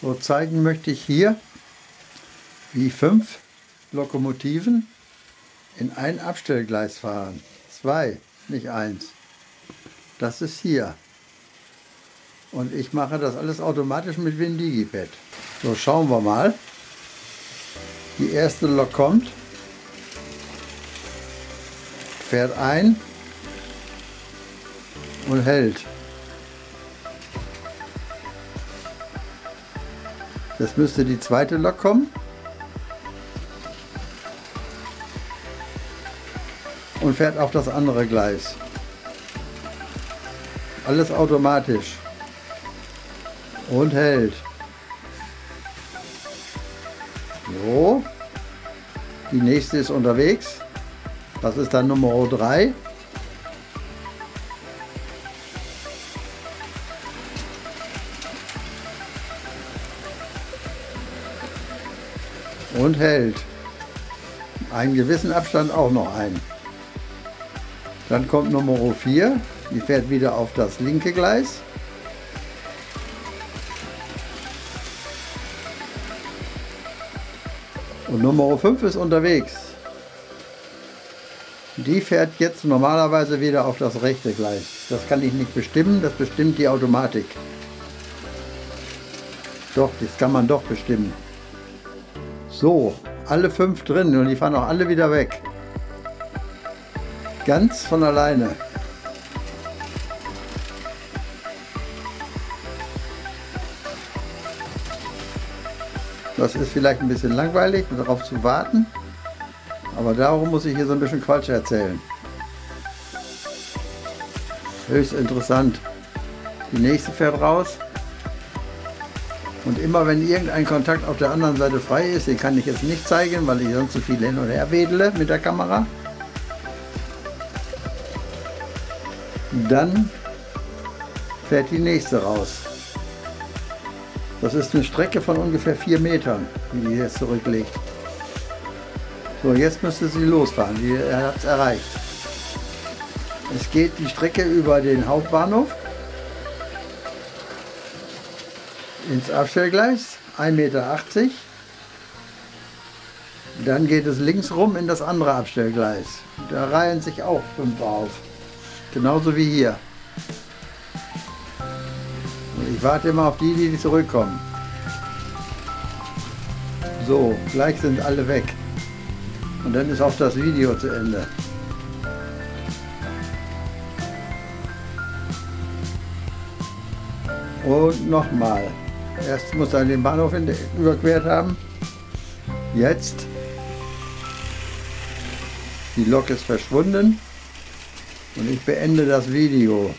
So zeigen möchte ich hier, wie fünf Lokomotiven in ein Abstellgleis fahren. Zwei, nicht eins. Das ist hier. Und ich mache das alles automatisch mit WinDigipad. So, schauen wir mal. Die erste Lok kommt, fährt ein und hält. Das müsste die zweite Lok kommen. Und fährt auf das andere Gleis. Alles automatisch. Und hält. So. Die nächste ist unterwegs. Das ist dann Nummer 3. und hält. Einen gewissen Abstand auch noch ein. Dann kommt Nummer 4, die fährt wieder auf das linke Gleis. Und Nummer 5 ist unterwegs. Die fährt jetzt normalerweise wieder auf das rechte Gleis. Das kann ich nicht bestimmen, das bestimmt die Automatik. Doch, das kann man doch bestimmen. So, alle fünf drin und die fahren auch alle wieder weg. Ganz von alleine. Das ist vielleicht ein bisschen langweilig, darauf zu warten. Aber darum muss ich hier so ein bisschen Quatsch erzählen. Höchst interessant. Die nächste fährt raus. Und immer wenn irgendein Kontakt auf der anderen Seite frei ist, den kann ich jetzt nicht zeigen, weil ich sonst zu viel hin und her wedele mit der Kamera. Dann fährt die nächste raus. Das ist eine Strecke von ungefähr 4 Metern, die die jetzt zurücklegt. So, jetzt müsste sie losfahren. Die hat es erreicht. Es geht die Strecke über den Hauptbahnhof ins Abstellgleis, 1,80 Meter. Dann geht es links rum in das andere Abstellgleis. Da reihen sich auch fünf auf. Genauso wie hier. Und ich warte immer auf die, die zurückkommen. So, gleich sind alle weg. Und dann ist auch das Video zu Ende. Und nochmal. Erst muss er den Bahnhof überquert haben. Jetzt. Die Lok ist verschwunden. Und ich beende das Video.